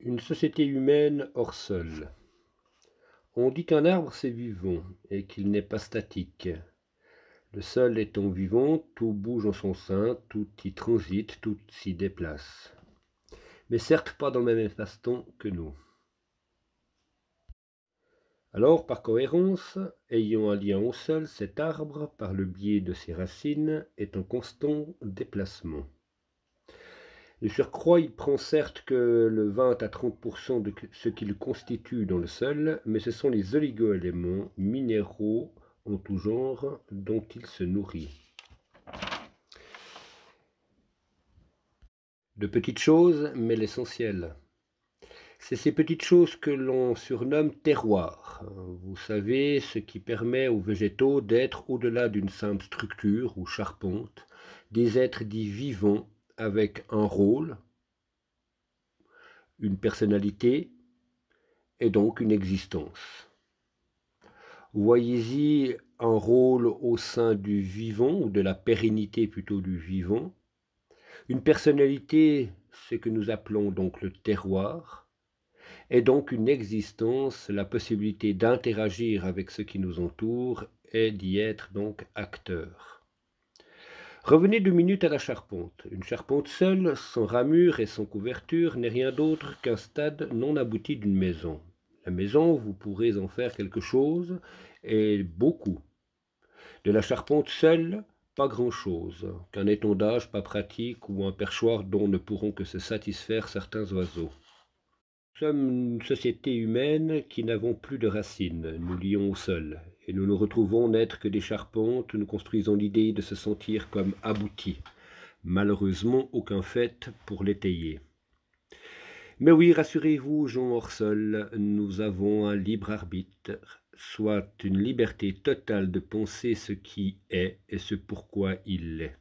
Une société humaine hors sol. On dit qu'un arbre c'est vivant et qu'il n'est pas statique. Le sol étant vivant, tout bouge en son sein, tout y transite, tout s'y déplace. Mais certes pas dans le même espace-temps que nous. Alors, par cohérence, ayant un lien au sol, cet arbre, par le biais de ses racines, est en constant déplacement. De surcroît, il prend certes que le 20 à 30% de ce qu'il constitue dans le sol, mais ce sont les oligo-éléments minéraux en tout genre dont il se nourrit. De petites choses, mais l'essentiel. C'est ces petites choses que l'on surnomme terroir. Vous savez, ce qui permet aux végétaux d'être au-delà d'une simple structure ou charpente, des êtres dits vivants avec un rôle, une personnalité et donc une existence. Voyez-y un rôle au sein du vivant, ou de la pérennité plutôt du vivant. Une personnalité, ce que nous appelons donc le terroir, et donc une existence, la possibilité d'interagir avec ce qui nous entoure et d'y être donc acteur. Revenez deux minutes à la charpente. Une charpente seule, sans ramure et sans couverture, n'est rien d'autre qu'un stade non abouti d'une maison. La maison, vous pourrez en faire quelque chose, et beaucoup. De la charpente seule, pas grand-chose, qu'un étendage pas pratique ou un perchoir dont ne pourront que se satisfaire certains oiseaux. Nous sommes une société humaine qui n'avons plus de racines, nous lions au sol, et nous nous retrouvons n'être que des charpentes, nous construisons l'idée de se sentir comme aboutis. Malheureusement, aucun fait pour l'étayer. Mais oui, rassurez-vous, Jean Orsol, nous avons un libre arbitre, soit une liberté totale de penser ce qui est et ce pourquoi il l'est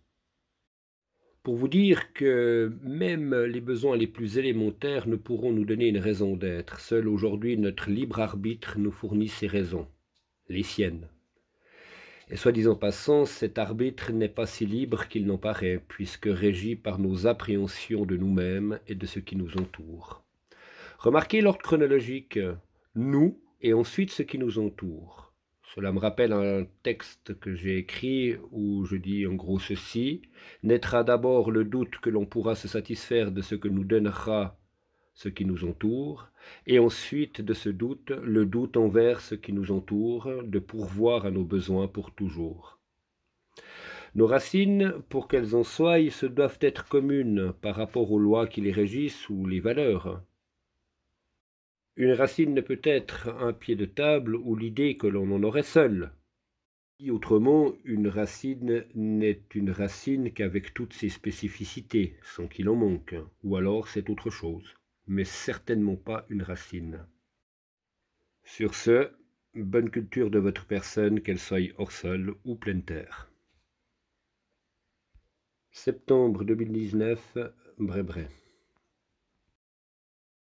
pour vous dire que même les besoins les plus élémentaires ne pourront nous donner une raison d'être. Seul aujourd'hui notre libre arbitre nous fournit ses raisons, les siennes. Et soit disant passant, cet arbitre n'est pas si libre qu'il n'en paraît, puisque régi par nos appréhensions de nous-mêmes et de ce qui nous entoure. Remarquez l'ordre chronologique, nous et ensuite ce qui nous entoure. Cela me rappelle un texte que j'ai écrit où je dis en gros ceci. Naîtra d'abord le doute que l'on pourra se satisfaire de ce que nous donnera ce qui nous entoure, et ensuite de ce doute, le doute envers ce qui nous entoure, de pourvoir à nos besoins pour toujours. Nos racines, pour qu'elles en soient, se doivent être communes par rapport aux lois qui les régissent ou les valeurs. Une racine ne peut être un pied de table ou l'idée que l'on en aurait seul. Autrement, une racine n'est une racine qu'avec toutes ses spécificités, sans qu'il en manque, ou alors c'est autre chose, mais certainement pas une racine. Sur ce, bonne culture de votre personne, qu'elle soit hors sol ou pleine terre. Septembre 2019, Brébré.